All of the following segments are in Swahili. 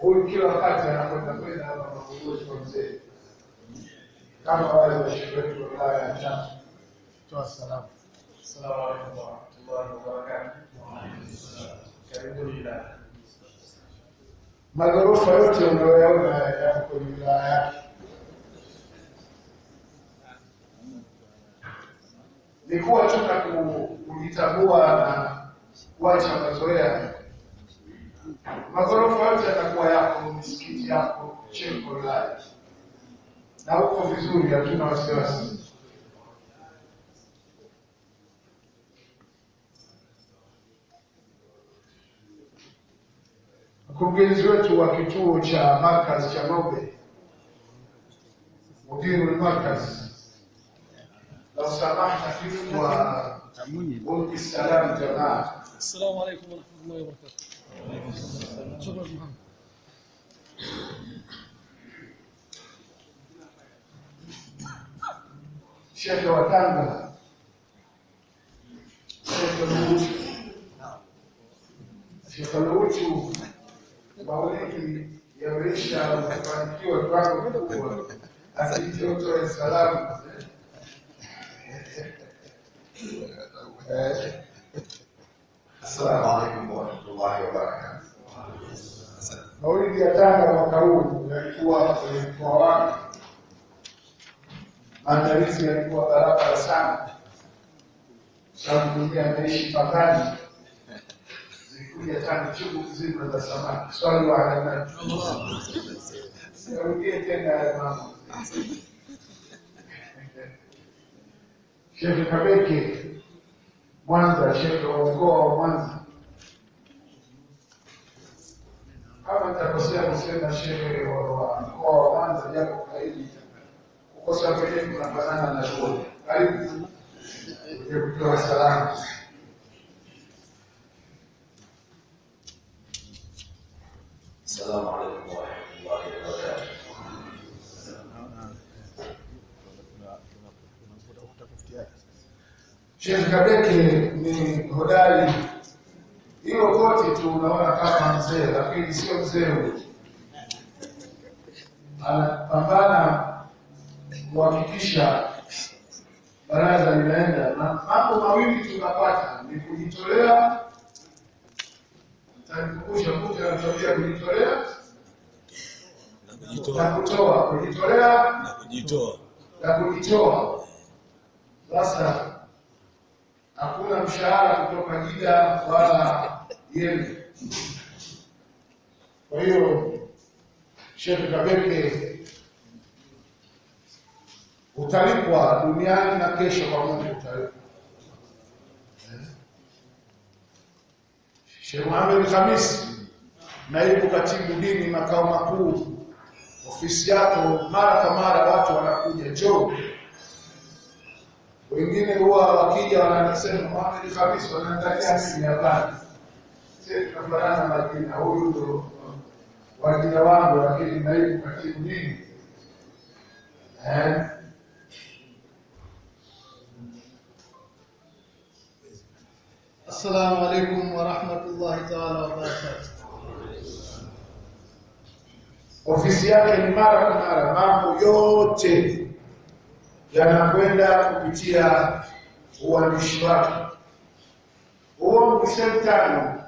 huyu kila wakati anakwenda kwenda hapa mapunguzi kwa mzee, kama wale washiriki wetu wa wilaya ya Chato. Toa salamu. Assalamu rahmatullahi wa barakatuh. Karibuni wilaya. Maghorofa yote unayoyaona yako kwenye wilaya yake ni kuwa tu na ku- kujitambua na kuacha mazoea maghorofa yote yatakuwa yako, misikiti yako, jengo lako, na uko vizuri, hatuna wasiwasi. Mkurugenzi wetu wa kituo cha Markaz cha Mobe, mudiru Markaz, lau samahna, wa Mulki jamaa. Assalamu alaikum warahmatullahi wabarakatuh. Shehe wa Tanga, Shehe Lutu, Shehe Lutu, maulidi yameisha, kufanikiwa kwako kubwa, lakini utoe salamu Assalamu alaykum warahmatullahi wabarakatuh. Maulidi ya Tanga mwaka huu yalikuwa kwenye mkoa wangu, maandalizi yalikuwa barabara sana. Tangu ameishi pakani, zilikuja tangu chungu nzima za samaki. Swali wa hadhara, sirudie tena yale mambo. Shehe Kabeke Mwanza, shehe wa mkoa wa Mwanza, kama nitakosea kusema shehe wa mkoa wa Mwanza, japo kwa kukosa kwenye kunafanana na shule. Karibu kuja kutoa salamu. Assalamu alaikum warahmatullahi wabarakatuh. Tunakutafutia Sheikh Kabeke ni hodari, hilo kote tu unaona kama mzee, lakini sio mzee huyu. Anapambana kuhakikisha baraza linaenda, na mambo mawili tunapata ni kujitolea. Nitakumbusha kuja anatabia kujitolea na kutoa, kujitolea na kujitoa. na kujitoa. Sasa hakuna mshahara kutoka Jida wala Yemen. Kwa hiyo Sheikh Kabeke utalipwa duniani na kesho kwa Mungu utalipwa. Eh. Sheikh Mohamed Khamis, naibu katibu dini makao makuu, ofisi yako, mara kwa mara watu wanakuja njoo wengine huwa wakija wananisema Muhammad Khamis wananitakia mimi hapana. Sisi tunafanana majina, huyu ndo wajina wangu, lakini naibu katibu nini? Eh? Assalamu alaikum warahmatullahi taala wabarakatu. Ofisi yake ni mara kwa mara mambo yote yanakwenda kupitia uandishi wake. Huo mkisema tano,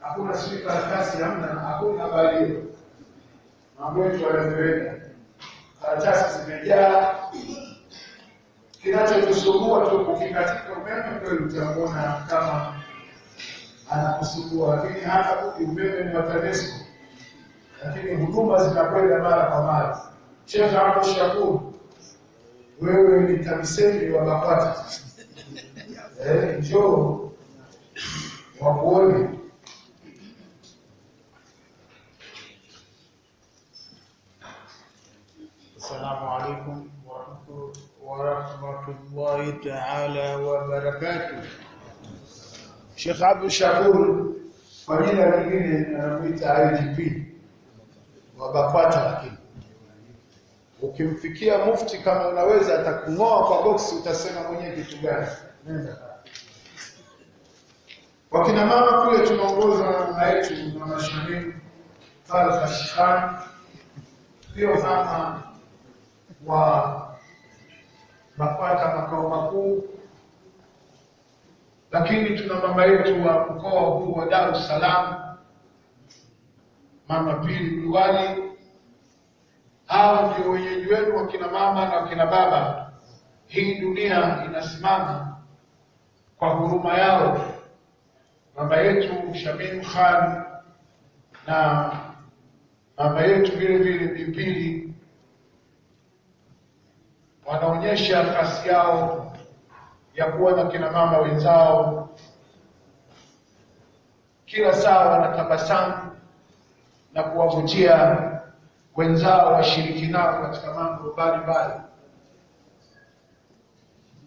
hakuna sijui karatasi, hamna, hakuna habari hiyo. Mambo yetu yanavyoenda, karatasi zimejaa. Kinachotusumbua tu ukikatika umeme, kweli utamwona kama anakusumbua, lakini hata kuki umeme ni wa TANESCO lakini huduma zinakwenda mara kwa mara. Sheikh Abdul wewe ni TAMISEMI wa BAKWATA, eh, njoo wakuone. السلام عليكم ورحمة ورحمة الله تعالى وبركاته Sheikh Abdul Shakur kwa jina lingine anamwita IGP wa BAKWATA, lakini ukimfikia mufti kama unaweza atakung'oa kwa boksi, utasema mwenyewe kitu gani? Nenda. Wakina mama kule tunaongoza na mama yetu mama Shamim Talha Shikhan, ndio mama wa BAKWATA makao makuu, lakini tuna mama yetu wa mkoa huu wa Dar es Salaam, mama Pili Mliwali. Hawa ndio wenyeji wenu wakina mama na wakina baba. Hii dunia inasimama kwa huruma yao. Baba yetu Shamim Khan na mama yetu vile vile Bipili wanaonyesha kasi yao ya kuwa na kina mama wenzao, kila saa wanatabasamu na kuwavutia wenzao washiriki nao katika mambo mbalimbali.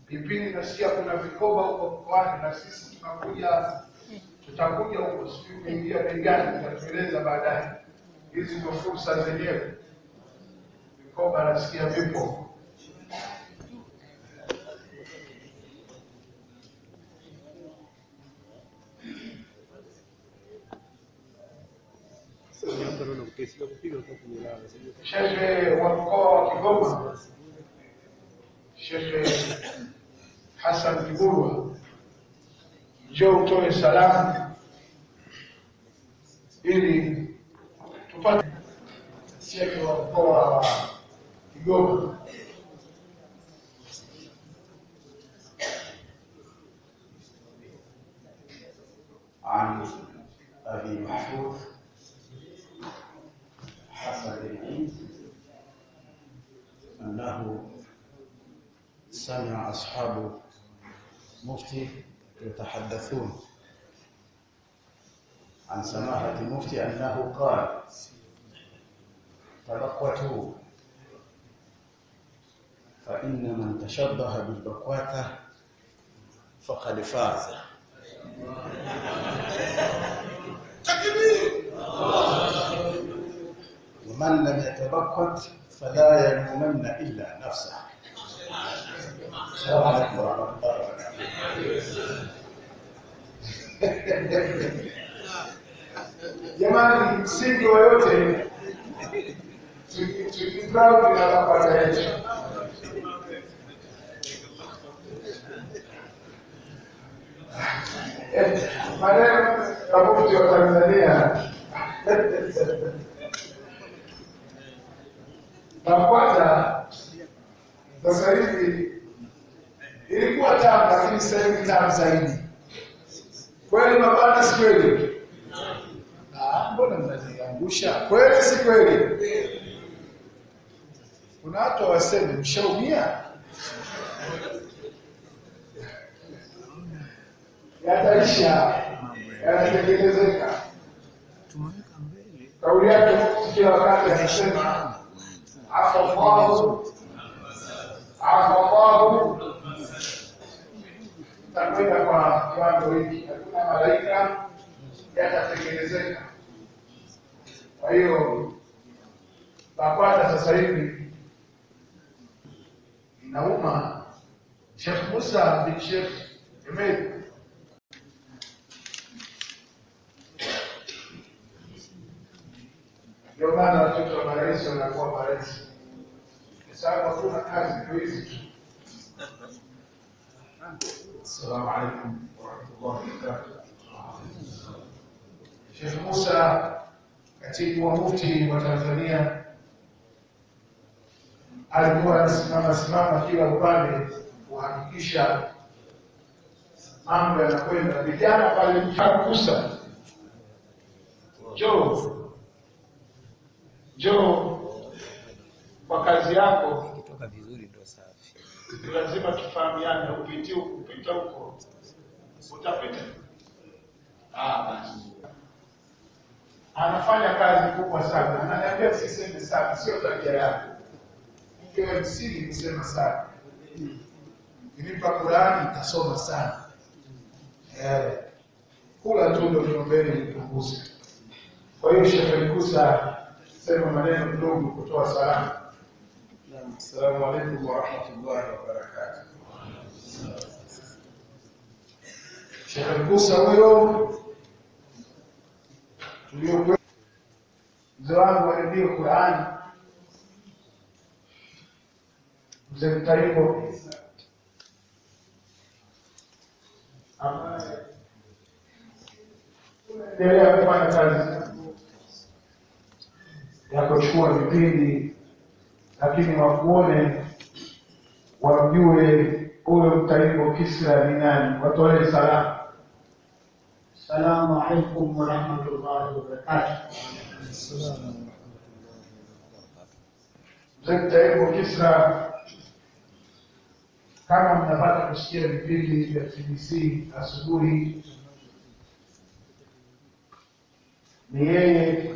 Vipindi nasikia kuna vikoba huko mkoani, na sisi tunakuja tutakuja huko, sijui umeingia bei gani, utatueleza baadaye. Hizi ndio fursa zenyewe. Vikoba nasikia vipo. الشيخ وقار كيبوما الشيخ حسن كيبوما جو toe salamu ili tupate sieki wa mkoa wa Kigoma عن أبي محفوظ العيد. أنه سمع أصحاب مفتي يتحدثون عن سماحة المفتي أنه قال تبقوتوا. فإن من تشبه بالبكواتة فقد فاز. ومن لم يتبكت فلا يلومن إلا نفسه السلام عليكم ورحمة الله وبركاته Jamani, msingi wa yote tukiproud na BAKWATA yetu. Eh, Maneno ya mufti wa Tanzania BAKWATA sasa hivi ilikuwa tamu, lakini sasa hivi tamu zaidi. Kweli mabana, si kweli? Ah, mbona mnaziangusha? Kweli si kweli? Kuna watu waseme mshaumia, yataisha, yanatekelezeka. Kauli yake kila wakati anasema Allahu, takwenda kwa kiwango hiki, hakuna malaika yatatekelezeka. Kwa hiyo BAKWATA sasa inauma. Sheikh Musa bin Sheikh Ahmed ndio maana maisha yanakuwa marahisi. Sasa kuna kazi tu hizi tu. Assalamu alaikum warahmatullahi wabarakatuh. Sheikh Musa, katibu wa mufti wa Tanzania, alikuwa anasimama simama kila upande kuhakikisha mambo yanakwenda. Vijana pale hakusa, njoo njoo kwa kazi yako, Ukitoka vizuri ndio safi. lazima tufahamiane. Upitie upita huko, utapita. Ah, basi anafanya kazi kubwa sana, ananiambia siseme sana, sio tabia yako. Mke msingi kusema sana, kinipa Qurani nitasoma sana. Eh, kula tu ndo niombeni nipunguze. Kwa hiyo Sheikh Alikusa, sema maneno kidogo, kutoa salamu. Assalamu alaikum warahmatullahi wabarakatuh. Shekhe Mkusa huyo tuliokuwa mzee wangu wa redio Qurani, mzee Mtaribo ambaye endelea kufanya kazi ya kuchukua vipindi lakini wakuone wajue huyo mtaiko Kisra ni nani, watolee salamu. Assalamu alaikum warahmatullahi wabarakatuh. Mzee mtaiko Kisra, kama mnapata kusikia vipindi vya TBC asubuhi, ni yeye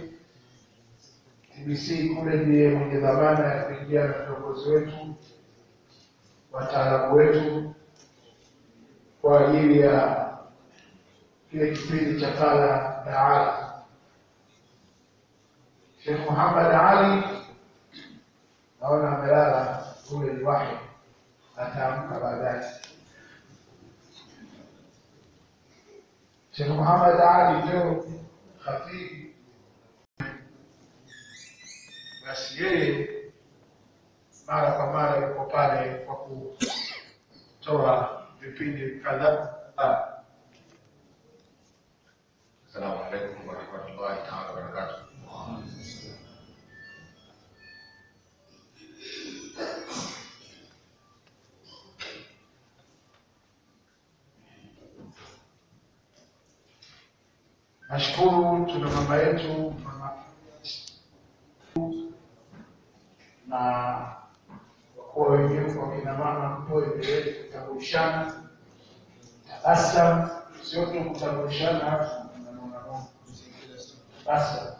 TBC kule ndiye mwenye dhamana ya kuingia na viongozi wetu, wataalamu wetu kwa ajili ya kile kipindi cha kala na Ali. Sheikh Muhammad Ali naona amelala, ule ni wahi, ataamka baadaye. Sheikh Muhammad Ali leo khatibu, basi yeye mara kwa mara yuko pale kwa kutoa vipindi kadhaa. Assalamu alaikum warahmatullahi taala wabarakatuh. Nashukuru tuna mama yetu kutambulishana tabasamu, sio tu kutambulishana. Tabasamu